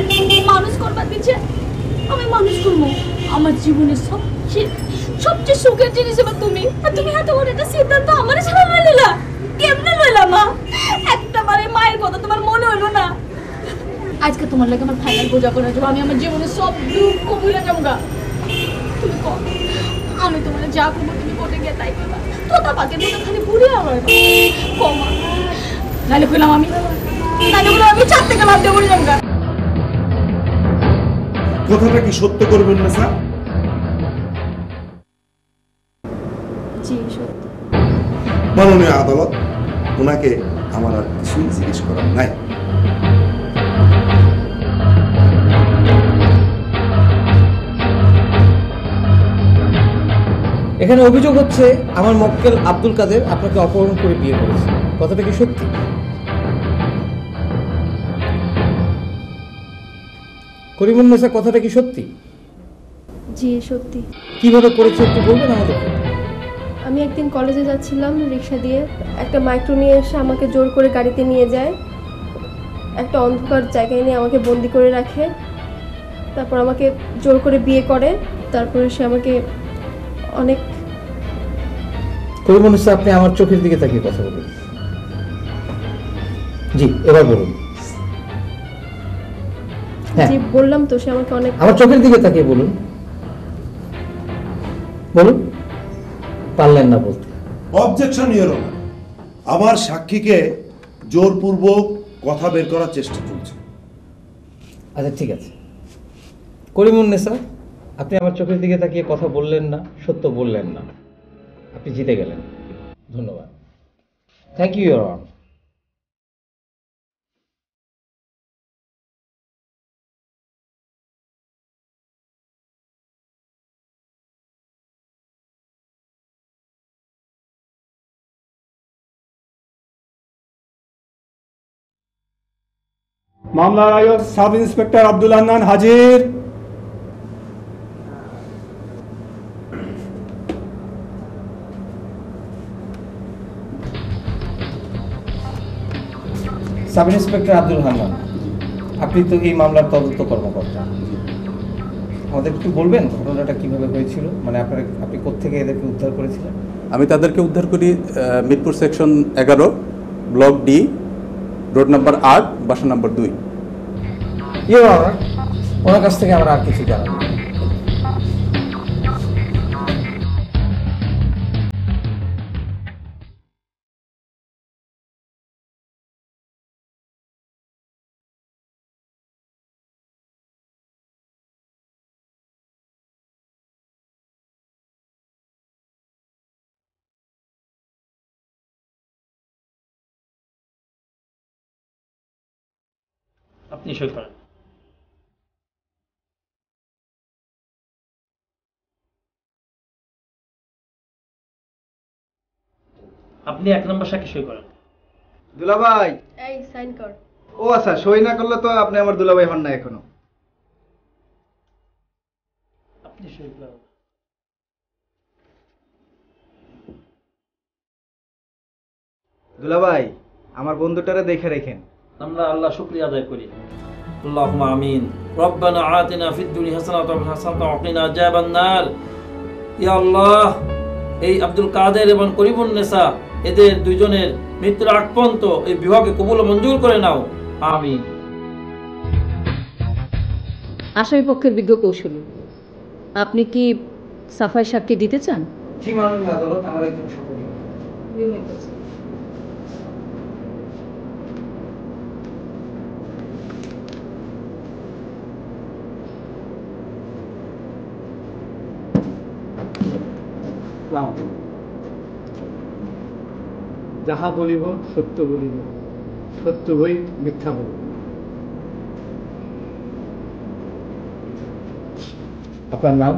মানুষ করবার দিচ্ছে আমি মানুষ করব। আমার জীবনের সবচেয়ে সবচেয়ে সুখের জিনিস এবার তুমি। আর তুমি এত বড় একটা সিদ্ধান্ত আমার সামনে নিলা কেমনে লইলা মা? একটা বারে মায়ের কথা তোমার মনে হলো না? আজকে তোমার লাগে আমার ফাইনাল বোঝা করে যাব। আমি আমার জীবনের সব দুঃখ ভুলে যাব গা তুমি কম আমি তোমার যা করব তুমি কোর্টে গিয়ে তাই করবা। তোতা পাকের মতো খালি ঘুরে আমার কমা নাহলে কইলাম আমি নাহলে আমি চার থেকে দিয়ে পড়ে যাব গা কথাটা কি সত্য করবেন না স্যার? মাননীয় ওনাকে আমার আর কিছুই জিজ্ঞেস করার নাই। এখানে অভিযোগ হচ্ছে আমার মক্কেল আব্দুল কাদের আপনাকে অপহরণ করে বিয়ে করেছে। কথাটা কি সত্যি? করিমুন্নেসা কথাটা কি সত্যি? জি সত্যি। কীভাবে করেছে একটু বলবেন আমাদের আমি একদিন কলেজে যাচ্ছিলাম রিক্সা দিয়ে। একটা মাইক্রো নিয়ে এসে আমাকে জোর করে গাড়িতে নিয়ে যায়। একটা অন্ধকার জায়গায় নিয়ে আমাকে বন্দি করে রাখে। তারপর আমাকে জোর করে বিয়ে করে। তারপরে সে আমাকে অনেক করিমুন্নেসা আপনি আমার চোখের দিকে তাকিয়ে কথা বলুন। জি এবার বলুন। হ্যাঁ। যে বললাম তো সে আমাকে অনেক আমার চোখের দিকে তাকিয়ে বলুন। বলুন। পারলেন না বলতে। অবজেকশন ইয়ের আমার সাক্ষীকে জোরপূর্বক কথা বের করার চেষ্টা চলছে। আচ্ছা ঠিক আছে। করিমুন্নেসা আপনি আমার চোখের দিকে তাকিয়ে কথা বললেন না সত্য বললেন না। আপনি জিতে গেলেন। ধন্যবাদ। থ্যাংক ইউ ইউর অন মামলার আয়োগ সাব ইন্সপেক্টর আব্দুল আন্নান হাজির। সাব ইন্সপেক্টর আব্দুল হান্নান আপনি তো এই মামলার তদন্ত কর্মকর্তা। আমাদের একটু বলবেন ঘটনাটা কীভাবে হয়েছিল? মানে আপনার আপনি কোত্থেকে এদেরকে উদ্ধার করেছিলেন? আমি তাদেরকে উদ্ধার করি মিরপুর সেকশন এগারো ব্লক ডি রোড নাম্বার আট বাসা নাম্বার দুই। ইয়ে বাবা ওনার কাছ থেকে আমরা আর কিছু জানাব না। আপনি সই করেন আপনি এক নম্বর সাক্ষী সই করেন দুলাভাই এই সাইন কর ও আচ্ছা সই না করলে তো আপনি আমার দুলাভাই হন না এখনো আপনি সই করেন দুলাভাই আমার বন্ধুটারে দেখে রেখেন আমরা আল্লাহ শুক্রিয়া আদায় করি اللهم আমিন ربنا آتنا في الدنيا حسنة وفي الحسنة وقنا عذاب النار ইয়া আল্লাহ এই আব্দুল কাদের এবং করিমুন নেসা এদের দুইজনের মৃত্যুর আগ পর্যন্ত এই বিভাগে কবুল মঞ্জুর করে নাও। আমিন। আসামি পক্ষের বিজ্ঞ কৌশলী আপনি কি সাফাই সাক্ষী দিতে চান? জি মাননীয় আদালত আমার একজন সহযোগী যাহা বলিব সত্য বলিব। সত্য বই মিথ্যা বলিব আপনার নাম?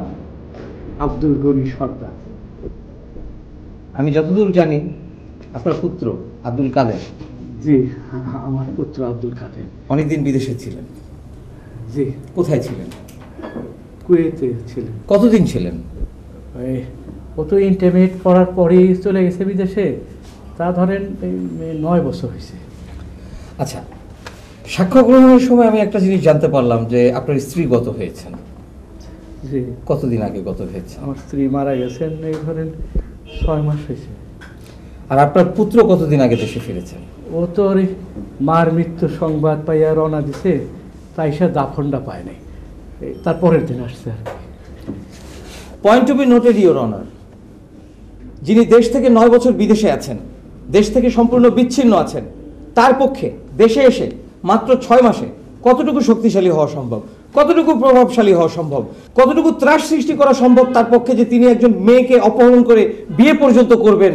আব্দুল গনি সর্দার আমি যতদূর জানি আপনার পুত্র আব্দুল কাদের? জি আমার পুত্র আব্দুল কাদের। অনেকদিন বিদেশে ছিলেন। জি। কোথায় ছিলেন? কুয়েতে ছিলেন। কতদিন ছিলেন? ও তো ইন্টারমিডিয়েট পড়ার পরেই চলে গেছে বিদেশে। তা ধরেন এই নয় বছর হয়েছে আচ্ছা সাক্ষ্য গ্রহণের সময় আমি একটা জিনিস জানতে পারলাম যে আপনার স্ত্রী গত হয়েছেন। জি। কতদিন আগে গত হয়েছে? আমার স্ত্রী মারা গেছেন এই ধরেন ছয় মাস হয়েছে আর আপনার পুত্র কতদিন আগে দেশে ফিরেছেন? ও তো ওর মার মৃত্যু সংবাদ পাইয়া রওনা দিছে তাই সে দাফনটা পায় নাই। এই তার দিন আসছে আর কি। Point to be noted your honour যিনি দেশ থেকে নয় বছর বিদেশে আছেন দেশ থেকে সম্পূর্ণ বিচ্ছিন্ন আছেন। তার পক্ষে দেশে এসে মাত্র ছয় মাসে কতটুকু শক্তিশালী হওয়া সম্ভব? কতটুকু প্রভাবশালী হওয়া সম্ভব? কতটুকু ত্রাস সৃষ্টি করা সম্ভব তার পক্ষে যে তিনি একজন মেয়েকে অপহরণ করে বিয়ে পর্যন্ত করবেন?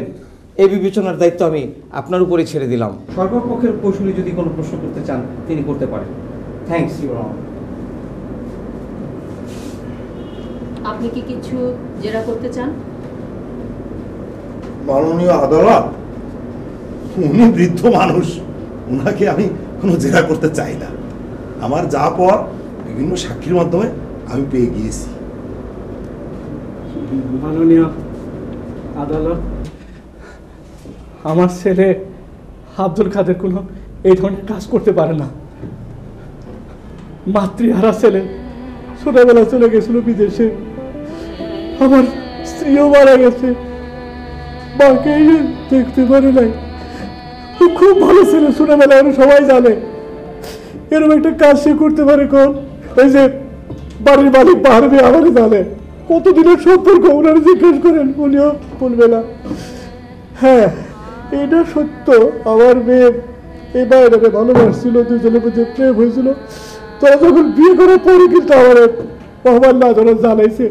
এই বিবেচনার দায়িত্ব আমি আপনার উপরে ছেড়ে দিলাম। সর্বপক্ষের কৌশলী যদি কোনো প্রশ্ন করতে চান তিনি করতে পারেন। থ্যাংকস ইউর আপনি কি কিছু জেরা করতে চান? মাননীয় আদালত উনি বৃদ্ধ মানুষ ওনাকে আমি কোনো জেরা করতে চাই না। আমার যা পর বিভিন্ন সাক্ষীর মাধ্যমে আমি পেয়ে গিয়েছি। আদালত, আমার ছেলে আব্দুল কাদের কোনো এই ধরনের কাজ করতে পারে না। মাতৃহারা ছেলে ছোটবেলা চলে গেছিল বিদেশে। আমার স্ত্রীও মারা গেছে। মাকে দেখতে পারে নাই। ও খুব ভালো ছেলে, ছোটবেলায় সবাই জানে। এরকম একটা কাজ সে করতে পারে কোন এই যে বাড়ির মালিক পাহাড়ে আমারই জানে। কতদিনের সম্পর্ক ওনারা জিজ্ঞেস করেন উনিও বলবে না হ্যাঁ এটা সত্য। আমার মেয়ে এই বাইরে ভালোবাসছিল, দুজনের মধ্যে প্রেম হয়েছিল। তারা যখন বিয়ে করার পরে কিন্তু আমার মোহাম্মদ নাজরা জানাইছে।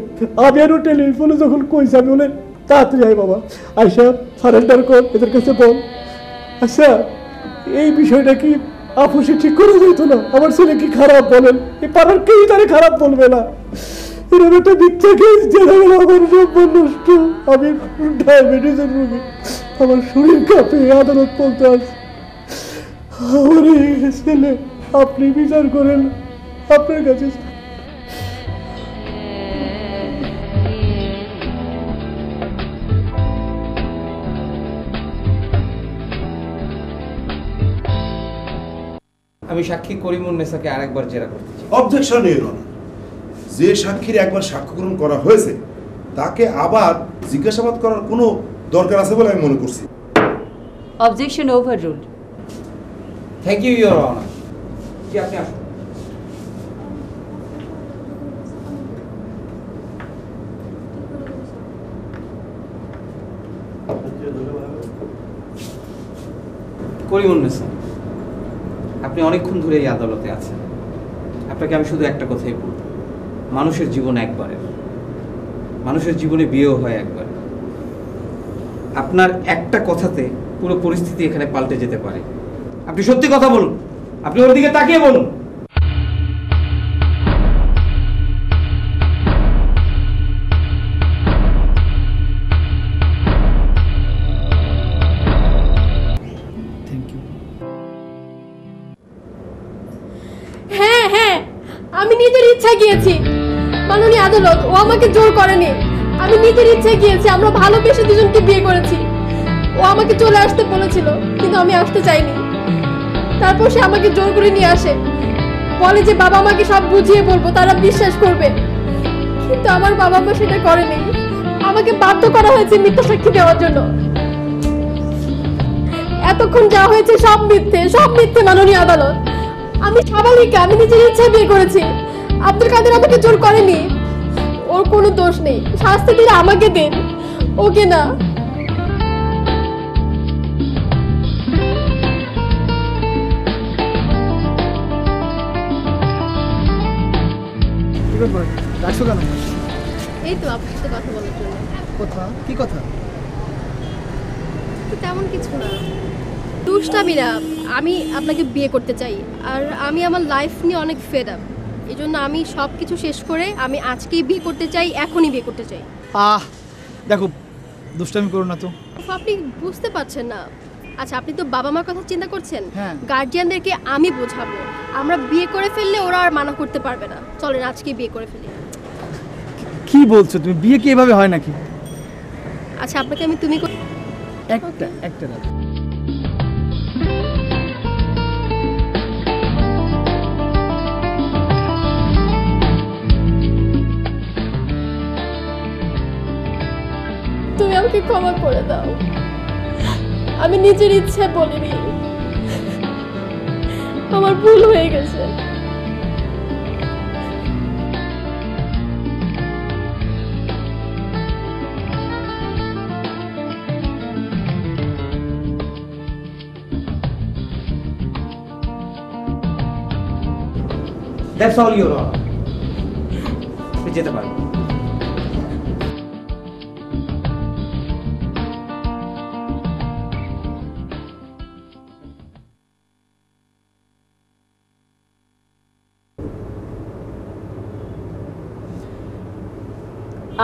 আমি আরও টেলিফোনে যখন কইছি, আমি বলে, তাড়াতাড়ি আয় বাবা আইসা সারেন্ডার কর, এদের কাছে বল। আচ্ছা এই বিষয়টা কি আপুসে ঠিক করে যেত না? আমার ছেলে কি খারাপ বলেন? এই পাড়ার কেউ তারে খারাপ বলবে না। এরকম একটা কেস জেনে গেল আমার নষ্ট। আমি ডায়াবেটিসের রোগী। আমার শরীর কাঁপে, আদালত বলতে আসছে আমার এই ছেলে, আপনি বিচার করেন। আপনার কাছে আমি সাক্ষী করিমুন নেসাকে আরেকবার জেরা করতে চাই। অবজেকশন অনার যে সাক্ষীর একবার সাক্ষ্য গ্রহণ করা হয়েছে তাকে আবার জিজ্ঞাসাবাদ করার কোনো দরকার আছে বলে আমি মনে করছি। Objection overrule thank you your honour কি আপনি আসুন। করিমুন্নেসা আপনি অনেকক্ষণ ধরে এই আদালতে আছেন। আপনাকে আমি শুধু একটা কথাই বলব। মানুষের জীবন একবারের। মানুষের জীবনে বিয়েও হয় একবার। আপনার একটা কথাতে পুরো পরিস্থিতি এখানে পাল্টে যেতে পারে। আপনি সত্যি কথা বলুন। আপনি ওর দিকে তাকিয়ে বলুন। আমাকে জোর করেনি। আমি নিজের ইচ্ছে গিয়েছি, আমরা ভালোবেসে দুজনকে বিয়ে করেছি। ও আমাকে চলে আসতে বলেছিল, কিন্তু আমি আসতে চাইনি। তারপর সে আমাকে জোর করে নিয়ে আসে। বলে যে বাবা আমাকে সব বুঝিয়ে বলব, তারা বিশ্বাস করবে। কিন্তু আমার বাবা মা সেটা করেনি। আমাকে বাধ্য করা হয়েছে মিথ্যা সাক্ষী দেওয়ার জন্য। এতক্ষণ যা হয়েছে সব মিথ্যে সব মিথ্যে মাননীয় আদালত। আমি স্বাভাবিক আমি নিজের ইচ্ছা বিয়ে করেছি। আব্দুল কাদের আমাকে জোর করেনি। ওর কোনো দোষ নেই। শাস্তি দিলে আমাকে দেন ওকে না। কি ব্যাপার? ডাকছো কেন? এই তো আপনার সাথে কথা বলার জন্য। কথা? কি কথা? তো তেমন কিছু না। আমি আপনাকে বিয়ে করতে চাই। আর আমি আমার লাইফ নিয়ে অনেক ফেড আপ এই জন্য আমি সব কিছু শেষ করে আমি আজকেই বিয়ে করতে চাই এখনই বিয়ে করতে চাই। আহ দেখো দুষ্টামি করো না তো। আপনি বুঝতে পারছেন না। আচ্ছা আপনি তো বাবা মার কথা চিন্তা করছেন? হ্যাঁ। গার্জিয়ানদেরকে আমি বোঝাবো। আমরা বিয়ে করে ফেললে ওরা আর মানা করতে পারবে না। চলেন আজকে বিয়ে করে ফেলি। কি বলছো তুমি? বিয়ে কি এভাবে হয় নাকি? আচ্ছা আপনাকে আমি তুমি একটা একটা রাত। আমাকে ক্ষমা করে দাও। আমি নিজের ইচ্ছে বলিনি। আমার ভুল হয়ে গেছে। দ্যাটস অল ইউর আপনি যেতে পারেন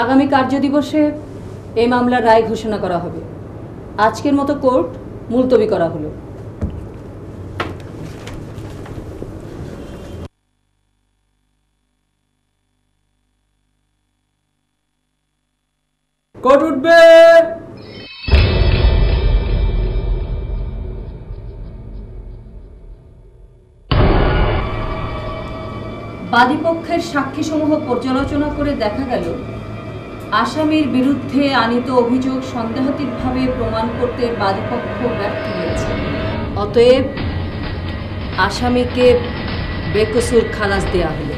আগামী কার্যদিবসে এই মামলার রায় ঘোষণা করা হবে। আজকের মতো কোর্ট মুলতবি করা হলো। কোর্ট উঠবে। বাদীপক্ষের সাক্ষীসমূহ পর্যালোচনা করে দেখা গেল আসামির বিরুদ্ধে আনিত অভিযোগ সন্দেহাতীতভাবে প্রমাণ করতে বাদীপক্ষ ব্যর্থ হয়েছে। অতএব আসামিকে বেকসুর খালাস দেয়া হলো।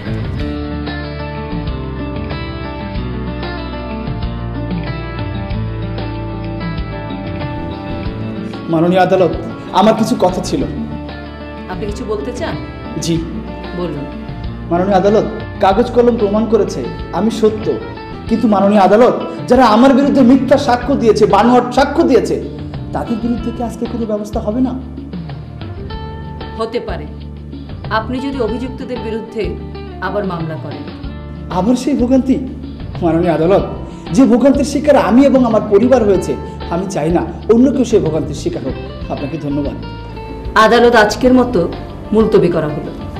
মাননীয় আদালত আমার কিছু কথা ছিল। আপনি কিছু বলতে চান? জি। বলুন। মাননীয় আদালত কাগজ কলম প্রমাণ করেছে আমি সত্য। কিন্তু মাননীয় আদালত যারা আমার বিরুদ্ধে মিথ্যা সাক্ষ্য দিয়েছে বানোয়াট সাক্ষ্য দিয়েছে তাদের বিরুদ্ধে কি আজকে কোনো ব্যবস্থা হবে না? হতে পারে। আপনি যদি অভিযুক্তদের বিরুদ্ধে আবার মামলা করেন। আবার সেই ভোগান্তি মাননীয় আদালত যে ভোগান্তির শিকার আমি এবং আমার পরিবার হয়েছে আমি চাই না অন্য কেউ সেই ভোগান্তির শিকার হোক। আপনাকে ধন্যবাদ। আদালত আজকের মতো মুলতবি করা হলো।